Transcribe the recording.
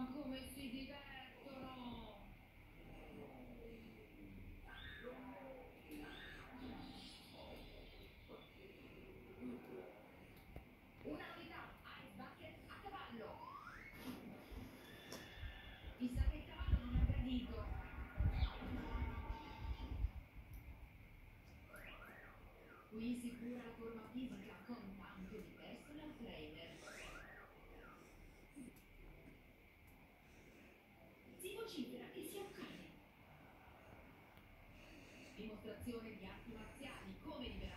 Ma come si divertono! Una novità, Ice Bucket a cavallo! Sa che il cavallo non ha gradito. Qui si cura la forma vocifera che si accade. Dimostrazione di arti marziali, come liberare